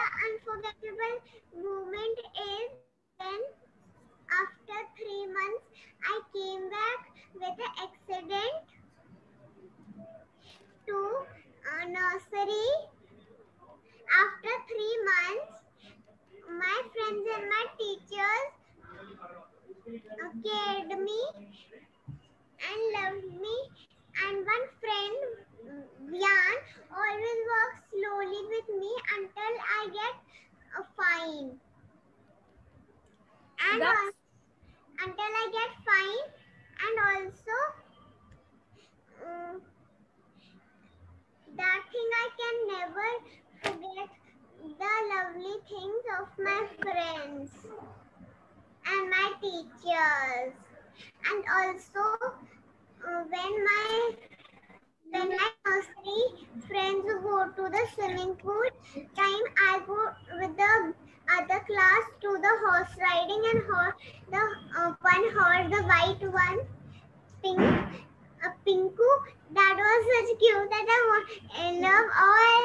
the unforgettable moment is when after three months I came back with an accident to uh, nursery. After three months, my friends and my teachers uh, cared me and loved me. And one friend, Vyan, always walks slowly with me until I get a fine. And That's- until I get fine, and also um, that thing I can never forget the lovely things of my friends and my teachers and also uh, when my when my nursery friends go to the swimming pool time I go with the other class to the horse riding and horse the uh, one horse the white one pink a pinku that was such cute that I love all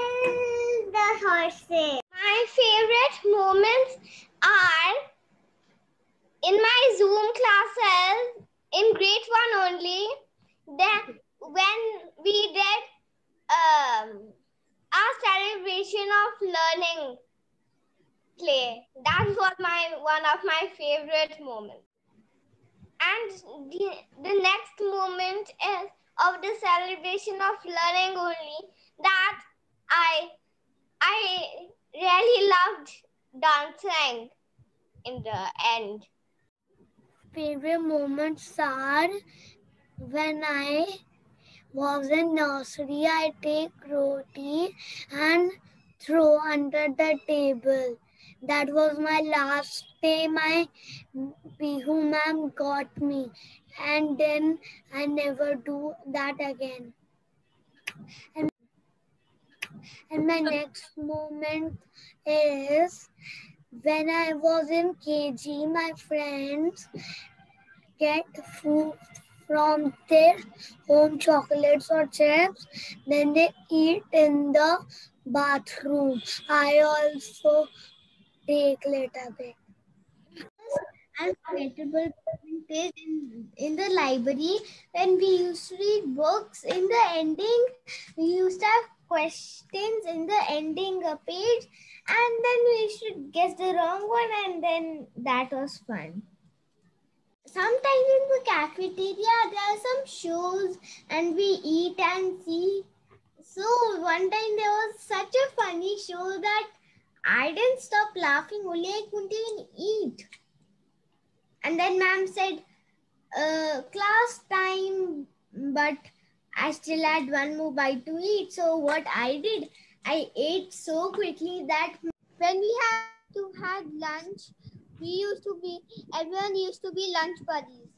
the horses. My favorite moments are in my Zoom classes in grade one only. Then when we did um, our celebration of learning play, that was my one of my favorite moments. And the, the next moment is of the celebration of learning only that I I really loved dancing in the end. favorite moments are when I was in nursery, I take roti and throw under the table. That was my last day. My Bihu ma'am got me, and then I never do that again. And and my next moment is when I was in KG, my friends get food from their home chocolates or chips, then they eat in the bathroom. I also take little bit. unforgettable is in, in the library. When we used to read books in the ending we used to have questions in the ending page and then we should guess the wrong one and then that was fun. Sometimes in the cafeteria there are some shows and we eat and see. So one time there was such a funny show that i didn't stop laughing only i couldn't even eat and then ma'am said, uh, class time, but I still had one more bite to eat. So what I did, I ate so quickly that when we had to had lunch, we used to be, everyone used to be lunch buddies.